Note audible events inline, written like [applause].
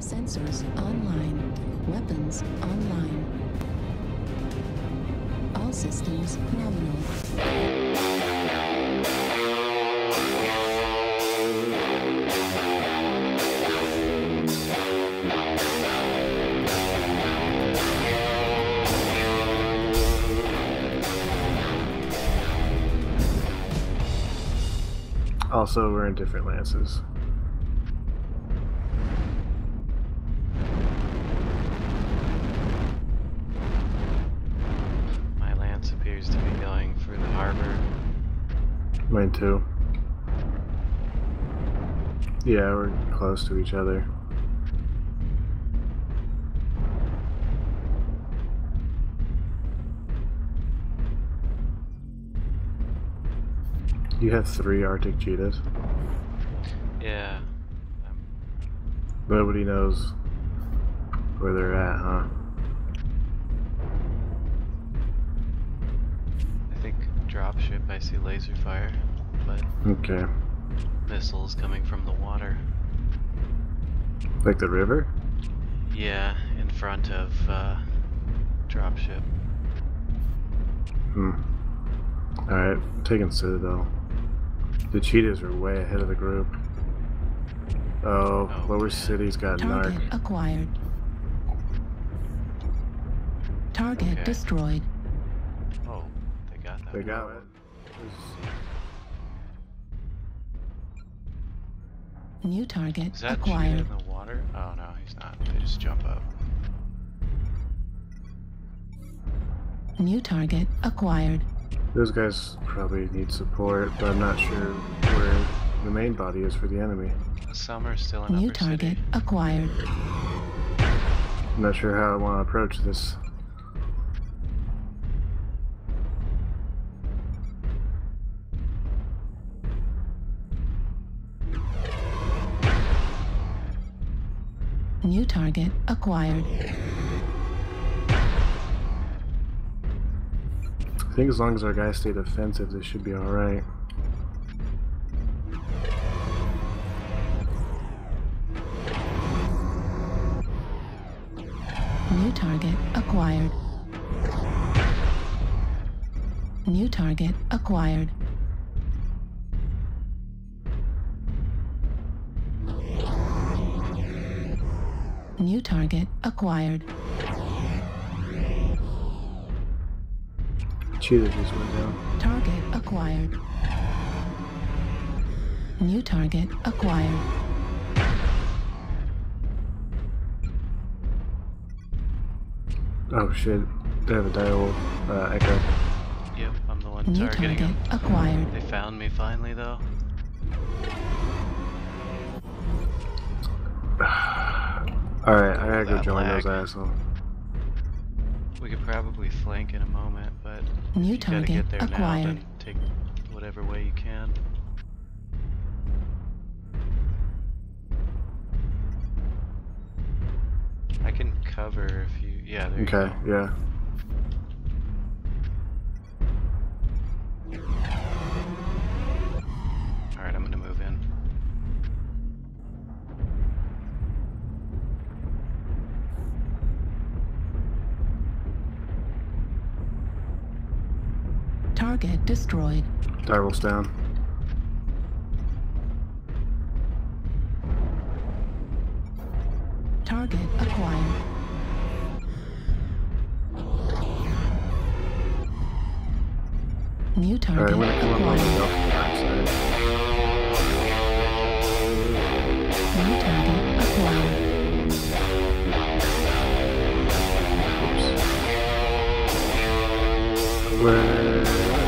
Sensors online. Weapons online. All systems nominal. Also, we're in different lances. Mine too. Yeah, we're close to each other. You have three Arctic cheetahs. Yeah. Nobody knows where they're at, huh? Dropship I see laser fire, but Okay. missiles coming from the water. Like the river? Yeah, in front of uh, dropship. Hmm. Alright, taking Citadel. The cheetahs are way ahead of the group. Oh, Oh, Lower man. City's got Target narc. acquired. Target Okay. destroyed. They got that. They one. got it. New target Is that cheetah acquired. in the water? Oh no, he's not. They just jump up. New target acquired. Those guys probably need support, but I'm not sure where the main body is for the enemy. Some are still in New upper target city. acquired. I'm not sure how I want to approach this. New target acquired. I think as long as our guys stay defensive, they should be alright. New target acquired. New target acquired. New target acquired. Cheetah just went down. Target acquired. New target acquired. Oh shit, they have a dial uh, echo. Yep, I'm the one New targeting target him. acquired. They found me finally though. [sighs] [sighs] [sighs] Alright, I gotta go join lag. those assholes. We could probably flank in a moment, but New you gotta target get there now, acquired. then take whatever way you can. I can cover if you. Yeah, there you Okay, yeah. Target destroyed. Direwolf's down. Target acquired. New target come up acquired. New target acquired. Where